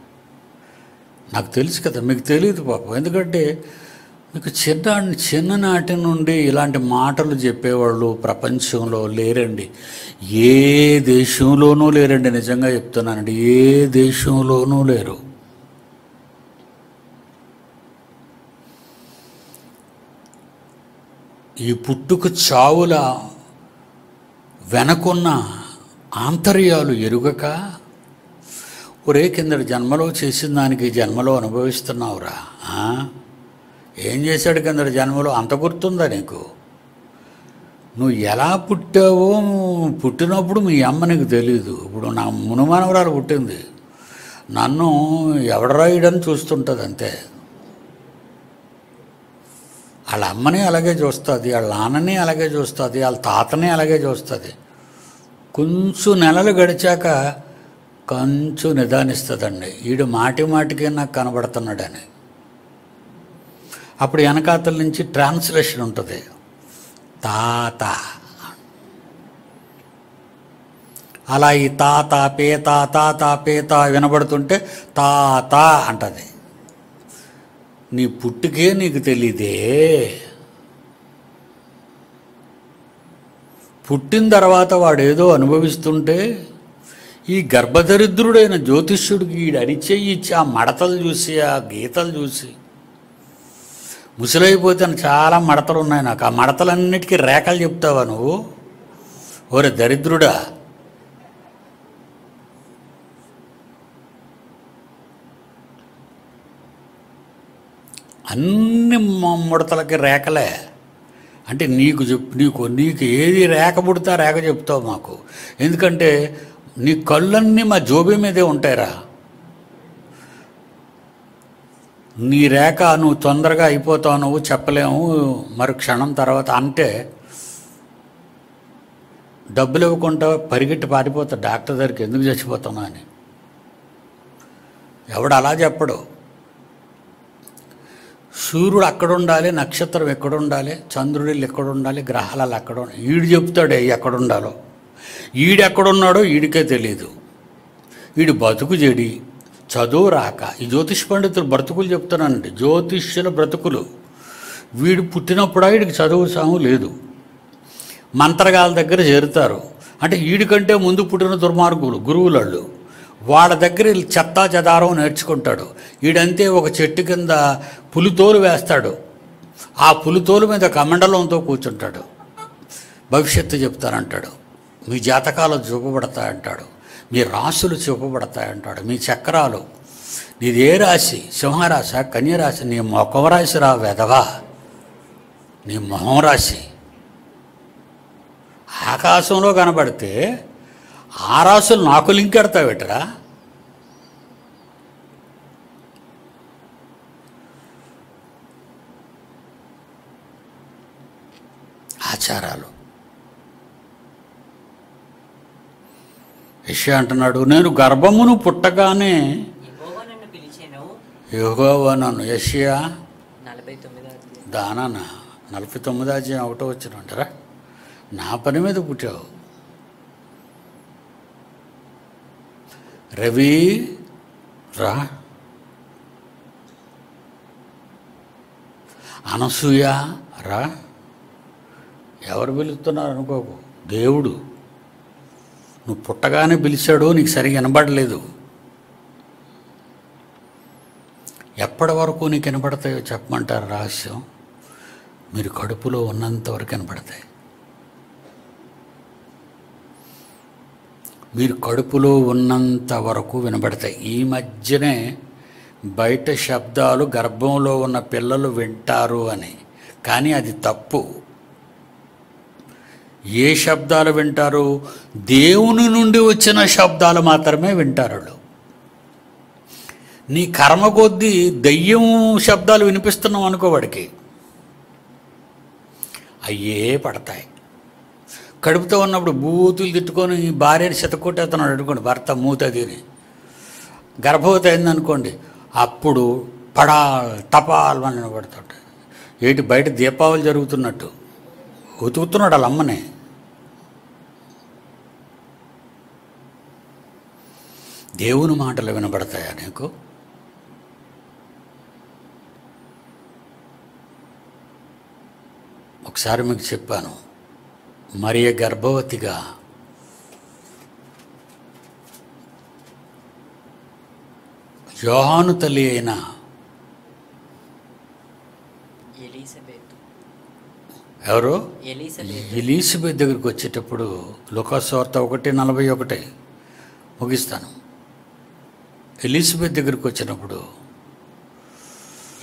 నాకు తెలుసు కదా మీకు తెలియదు పాపం. ఎందుకంటే మీకు చిన్న చిన్ననాటి నుండి ఇలాంటి మాటలు చెప్పేవాళ్ళు ప్రపంచంలో లేరండి. ఏ దేశంలోనూ లేరండి. నిజంగా చెప్తున్నానండి. ఏ దేశంలోనూ లేరు. ఈ పుట్టుకు చావుల వెనకున్న ఆంతర్యాలు ఎరుగక ఒరే కిందటి జన్మలో చేసిన దానికి జన్మలో అనుభవిస్తున్నావురా. ఏం చేశాడు కింద జన్మలో? అంత గుర్తుందా నీకు? నువ్వు ఎలా పుట్టావో పుట్టినప్పుడు మీ అమ్మ నీకు తెలియదు ఇప్పుడు నా మునుమానవరాలు పుట్టింది. నన్ను ఎవడరాయుడని చూస్తుంటుంది అంతే వాళ్ళ అమ్మని అలాగే చూస్తుంది వాళ్ళ నాన్నని అలాగే చూస్తుంది వాళ్ళ తాతని అలాగే చూస్తుంది. కొంచెం నెలలు గడిచాక కొంచెం నిదానిస్తుందండి. ఈడు మాటి మాటికి నాకు కనబడుతున్నాడని. అప్పుడు వెనకాతల నుంచి ట్రాన్స్లేషన్ ఉంటుంది. తాత. అలా ఈ తాత పేత తాత పేత వినబడుతుంటే తాత అంటది. నీ పుట్టుకే నీకు తెలీదే. పుట్టిన తర్వాత వాడేదో అనుభవిస్తుంటే ఈ గర్భదరిద్రుడైన జ్యోతిష్యుడికి ఈడు అరిచేయి ఇచ్చి ఆ మడతలు చూసి ఆ గీతలు చూసి ముసలైపోతే చాలా మడతలు ఉన్నాయి నాకు. ఆ మడతలన్నిటికీ రేఖలు చెప్తావా నువ్వు? ఓరే దరిద్రుడా. అన్ని ముడతలకి రేఖలే. అంటే నీకు చెప్ నీకు నీకు ఏది రేఖ పుడితే రేఖ చెప్తావు మాకు. ఎందుకంటే నీ కళ్ళన్నీ మా జోబీ మీదే ఉంటాయిరా. నీ రేఖ నువ్వు తొందరగా అయిపోతావు నువ్వు చెప్పలేము మరి క్షణం తర్వాత అంటే డబ్బులు ఇవ్వకుండా పరిగెట్టి పారిపోతా డాక్టర్ దగ్గరికి ఎందుకు చచ్చిపోతున్నావు అని. ఎవడు అలా చెప్పడు. సూర్యుడు అక్కడ ఉండాలి నక్షత్రం ఎక్కడ ఉండాలి చంద్రుడిల్లు ఎక్కడ ఉండాలి గ్రహాలు అక్కడ ఉండాలి ఈడు చెప్తాడే ఎక్కడ ఉండాలో ఈడు ఎక్కడున్నాడో ఈడికే తెలియదు ఈడు బతుకు చెడి చదువు రాక ఈ జ్యోతిష్ పండితులు బ్రతుకులు చెప్తున్నానండి. జ్యోతిష్యుల బ్రతుకులు. వీడు పుట్టినప్పుడు వీడికి చదువు సాము లేదు. మంత్రగాల దగ్గర చేరుతారు. అంటే వీడికంటే ముందు పుట్టిన దుర్మార్గులు గురువులళ్ళు. వాళ్ళ దగ్గర చెత్తా చెదారం నేర్చుకుంటాడు. వీడంతే ఒక చెట్టు కింద పులితోలు వేస్తాడు. ఆ పులితోలు మీద కమండలంతో కూర్చుంటాడు. భవిష్యత్తు చెప్తానంటాడు. మీ జాతకాలు చూపబడతాయంటాడు. మీ రాశులు చూపబడతాయంటాడు. మీ చక్రాలు. నీది ఏ రాశి సింహరాశ కన్యరాశి నీ మొఖం రాశి రా వెధవా. నీ మొహం రాశి. ఆకాశంలో కనబడితే ఆ రాసులు నాకు లింకెడతావేటరా ఆచారాలు. యెషయా అంటున్నాడు నేను గర్భమును పుట్టగానే యెహోవా నన్ను పిలిచెను. యెహోవా నన్ను యషియా. దానాన నలభై తొమ్మిది అధ్యాయం ఒకటో వచ్చిన అంటారా నా పని మీద పుట్టావు. రవి రా. అనసూయ రా. ఎవరు పిలుస్తున్నారు అనుకోకు దేవుడు. నువ్వు పుట్టగానే పిలిచాడు నీకు సరిగా వినబడలేదు. ఎప్పటి వరకు నీకు వినబడతాయో చెప్పమంటారు రహస్యం? మీరు కడుపులో ఉన్నంత వరకు వినపడతాయి మీరు కడుపులో ఉన్నంత వరకు వినబడతాయి. ఈ మధ్యనే బయట శబ్దాలు గర్భంలో ఉన్న పిల్లలు వింటారు అని. కానీ అది తప్పు. ఏ శబ్దాలు వింటారు? దేవుని నుండి వచ్చిన శబ్దాలు మాత్రమే వింటారు వాళ్ళు. నీ కర్మ కొద్దీ దయ్యం శబ్దాలు వినిపిస్తున్నాం అనుకో వాడికి. అయ్యే పడతాయి. కడుపుతో ఉన్నప్పుడు బూతులు తిట్టుకొని భార్యని శతకొట్టేస్తున్నాడు అనుకోండి భర్త మూత తిని గర్భవతి అయిందనుకోండి అప్పుడు పడాల్ తపాలు అని పడుతుంటాయి ఏంటి బయట దీపావళి జరుగుతున్నట్టు. ఉతుకుతున్నాడు వాళ్ళ అమ్మని. దేవుని మాటలు వినబడతాయా నీకు? ఒకసారి మీకు చెప్పాను మరియ గర్భవతిగా యోహాను తల్లి అయిన ఎలిజబెత్. ఎవరు? ఎలీసబెత్ దగ్గరికి వచ్చేటప్పుడు లుకాస్వార్త ఒకటి నలభై ఒకటి. ముగిస్తాను. ఎలిజబెత్ దగ్గరికి వచ్చినప్పుడు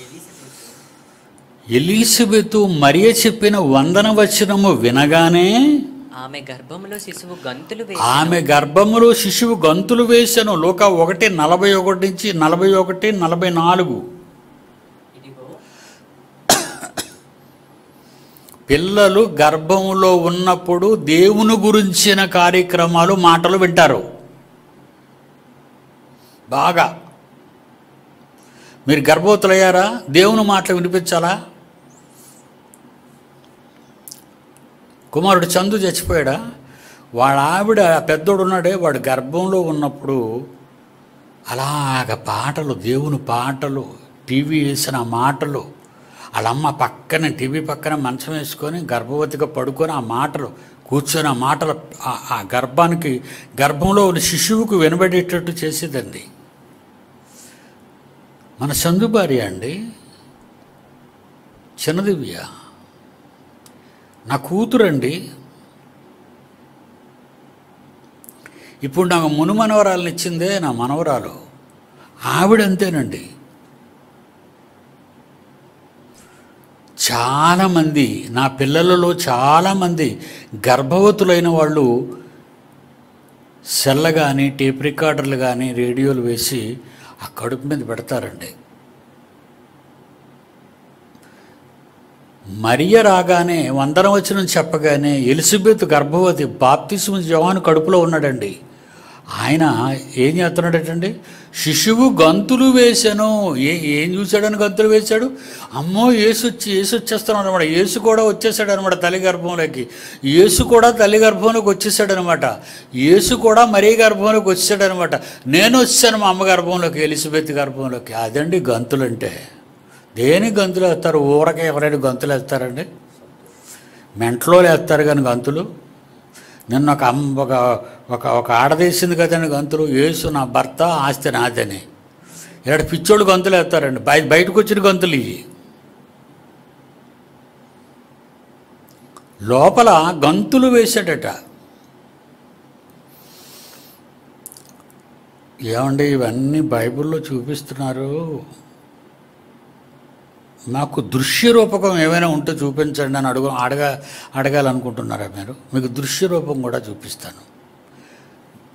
ఎలీసబెత్ ఎలీసబెత్ మరియ చెప్పిన వందన వచనము వినగానే ఆమె గర్భంలో శిశువు గంతులు ఆమె గర్భములో శిశువు గంతులు వేశాను. లోక ఒకటి నలభై ఒకటి నుంచి నలభై ఒకటి నలభై నాలుగు. పిల్లలు గర్భంలో ఉన్నప్పుడు దేవుని గురించిన కార్యక్రమాలు మాటలు వింటారు. బాగా. మీరు గర్భవతులయ్యారా? దేవుని మాటలు వినిపించాలా? కుమారుడు చందు చచ్చిపోయాడా? వాళ్ళ ఆవిడ పెద్దోడు ఉన్నాడే వాడు గర్భంలో ఉన్నప్పుడు అలాగ పాటలు దేవుని పాటలు టీవీ వేసిన మాటలు వాళ్ళమ్మ పక్కన టీవీ పక్కన మంచం వేసుకొని గర్భవతిగా పడుకొని ఆ మాటలు కూర్చొని ఆ మాటలు ఆ- గర్భానికి గర్భంలో ఉన్న శిశువుకు వినబడేటట్టు చేసేదండి. మన సందు భార్య అండి చిన్నదివ్య. నా కూతురండి. ఇప్పుడు నాకు మును మనవరాలను ఇచ్చిందే నా మనవరాలు. ఆవిడంతేనండి. చాలామంది నా పిల్లలలో చాలామంది గర్భవతులైన వాళ్ళు సెల్ల కానీ టేప్ రికార్డర్లు కానీ రేడియోలు వేసి ఆ కడుపు మీద పెడతారండి. మరియ రాగానే వందనం వచ్చిన చెప్పగానే ఎలిజబెత్ గర్భవతి బాప్తిస్మ జవాను కడుపులో ఉన్నాడండి. ఆయన ఏం చేస్తున్నాడటండి? శిశువు గంతులు వేశాను. ఏ ఏం చూశాడని గంతులు వేశాడు? అమ్మో ఏసు వచ్చి ఏసు వచ్చేస్తున్నాడు అనమాట ఏసు కూడా వచ్చేసాడు అనమాట తల్లి గర్భంలోకి. ఏసు కూడా తల్లి గర్భంలోకి వచ్చేసాడు అనమాట ఏసు కూడా మరీ గర్భంలోకి వచ్చేసాడు అనమాట నేను వచ్చాను మా అమ్మ గర్భంలోకి ఎలిజబెత్ గర్భంలోకి. అదండి గంతులు అంటే దేని గంతులు వేస్తారు? ఊరకే ఎవరైనా గంతులు వేస్తారండి? మెంట్లో వేస్తారు కానీ గంతులు? నిన్న ఒక అమ్మ ఒక ఒక ఒక ఆడదేసింది కదండి గంతులు? యేసు నా భర్త ఆస్తి నాదని. ఇలాంటి పిచ్చోళ్ళు గంతులు వేస్తారండి. బయ బయటకు వచ్చిన గంతులు ఇవి. లోపల గంతులు వేసాడట ఏమండి ఇవన్నీ బైబిల్లో చూపిస్తున్నారు? నాకు దృశ్య రూపకం ఏమైనా ఉంటే చూపించండి అని అడుగు అడగ అడగాలనుకుంటున్నారా మీరు? మీకు దృశ్య రూపం కూడా చూపిస్తాను.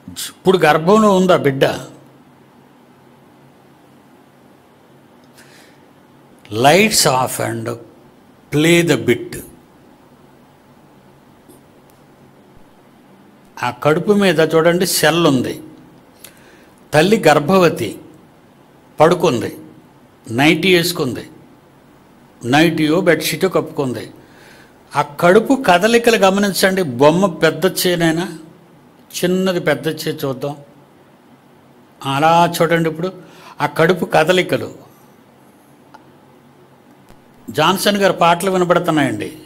ఇప్పుడు గర్భంలో ఉందా బిడ్డ? Lights off and play the bit. ఆ కడుపు మీద చూడండి సెల్ ఉంది. తల్లి గర్భవతి పడుకుంది. నైటీ వేసుకుంది నైటియో బెడ్షీటో కప్పుకుంది. ఆ కడుపు కదలికలు గమనించండి. బొమ్మ పెద్ద చేనైనా? చిన్నది పెద్ద చే చూద్దాం. అలా చూడండి ఇప్పుడు. ఆ కడుపు కదలికలు. జాన్సన్ గారి పాటలు వినబడుతున్నాయండి.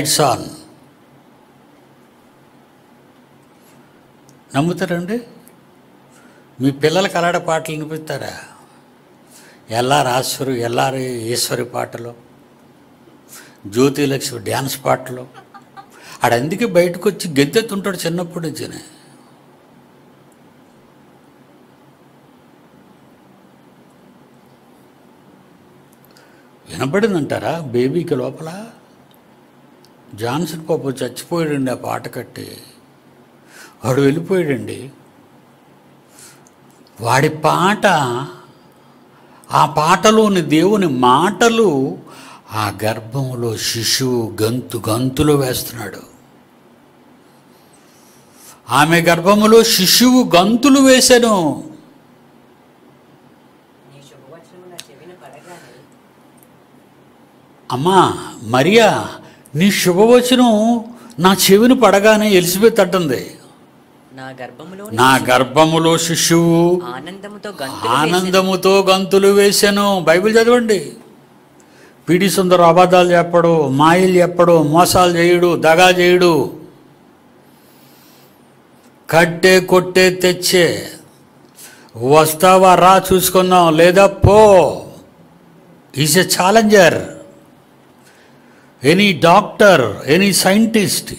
Lights on నమ్ముతారండి? మీ పిల్లలకి అలాడ పాటలు వినిపిస్తారా? ఎల్ఆర్ ఆశ్వరు ఎల్ఆర్ ఈశ్వరి పాటలు జ్యోతిలక్ష్మి డ్యాన్స్ పాటలు. ఆడందుకే బయటకు వచ్చి గెంతెత్తుంటాడు చిన్నప్పటి నుంచినే. వినపడిందంటారా బేబీకి లోపల? జాన్సన్ పాప చచ్చిపోయాడండి ఆ పాట కట్టి. వాడు వెళ్ళిపోయాడండి. వాడి పాట ఆ పాటలోని దేవుని మాటలు ఆ గర్భంలో శిశువు గంతు గంతులు వేస్తున్నాడు. ఆమె గర్భములో శిశువు గంతులు వేశాను. అమ్మా మరియా నీ శుభవచనం నా చెవిని పడగానే ఎలిసిబెత్ అంటుంది. నా గర్భములో శిశువు ఆనందముతో గంతులు వేశాను బైబిల్ చదవండి. పిడి సుందరు అబద్ధాలు చెప్పడు మాయలు చెప్పడు మోసాలు చేయుడు దగా చేయుడు. కట్టే కొట్టే తెచ్చే. వస్తావా రా చూసుకుందాం. లేదా పో. Is a challenger. Any doctor any scientist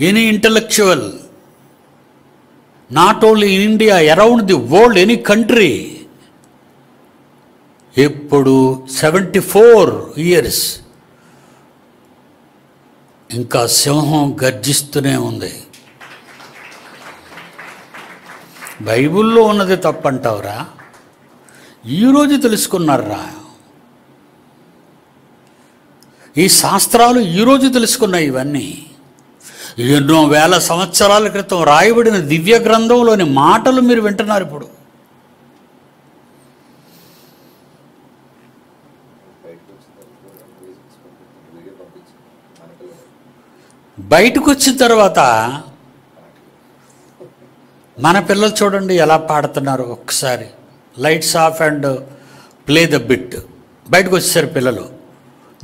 any intellectual not only in India around the world any country ఎప్పుడు సెవెంటీ ఫోర్ ఇయర్స్ ఇంకా సింహం గర్జిస్తూనే ఉంది. బైబిల్లో ఉన్నది తప్పంటావురా? ఈరోజు తెలుసుకున్నారా? ఈ శాస్త్రాలు ఈరోజు తెలుసుకున్నాయి ఇవన్నీ. ఎన్నో వేల సంవత్సరాల క్రితం రాయబడిన దివ్య గ్రంథంలోని మాటలు మీరు వింటున్నారు ఇప్పుడు. బయటకు వచ్చిన తర్వాత మన పిల్లలు చూడండి ఎలా పాడుతున్నారు ఒక్కసారి. Lights off and play the bit బయటకు వచ్చేసారు పిల్లలు.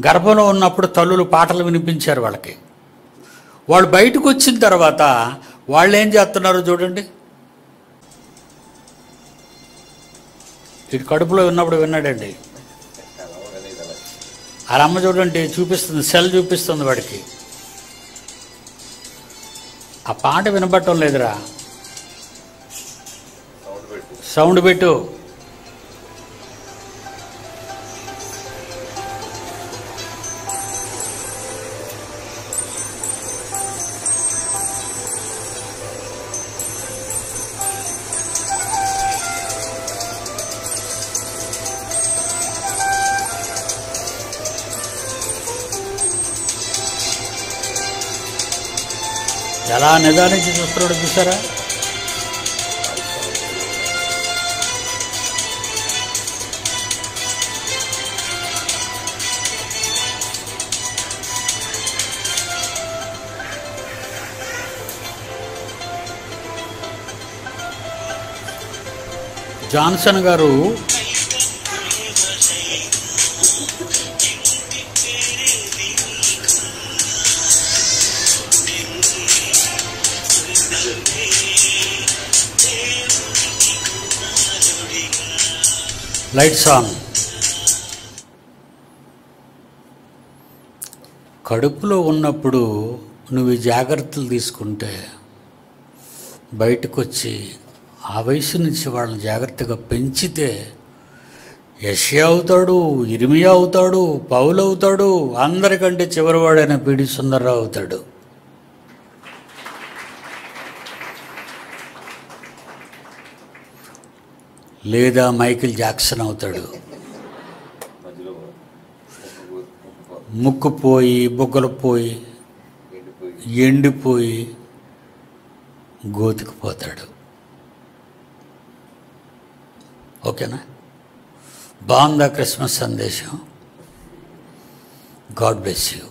గర్భంలో ఉన్నప్పుడు తల్లులు పాటలు వినిపించారు వాళ్ళకి. వాళ్ళు బయటకు వచ్చిన తర్వాత వాళ్ళు ఏం చేస్తున్నారో చూడండి. ఇటు కడుపులో ఉన్నప్పుడు విన్నాడండి. వాళ్ళ అమ్మ చూడండి చూపిస్తుంది సెల్ చూపిస్తుంది వాడికి. ఆ పాట వినబట్టం లేదురా. సౌండ్ పెట్టు. ఎలా నిదానించి చూస్తున్నాడు చూసారా? జాన్సన్ గారు లైట్స్ ఆన్ కడుపులో ఉన్నప్పుడు నువ్వు జాగ్రత్తలు తీసుకుంటే బయటకు వచ్చి ఆ వయసు నుంచి వాళ్ళని జాగ్రత్తగా పెంచితే యష్యా అవుతాడు ఇరిమియా అవుతాడు పౌలు అవుతాడు అందరికంటే చివరివాడైన పీడి సుందర్రావు అవుతాడు. లేదా మైకిల్ జాక్సన్ అవుతాడు. ముక్కుపోయి ముక్కు పోయి బుగ్గలు పోయి ఎండిపోయి ఎండిపోయి గోతికిపోతాడు ఓకేనా? బాగుందా క్రిస్మస్ సందేశం? God bless you.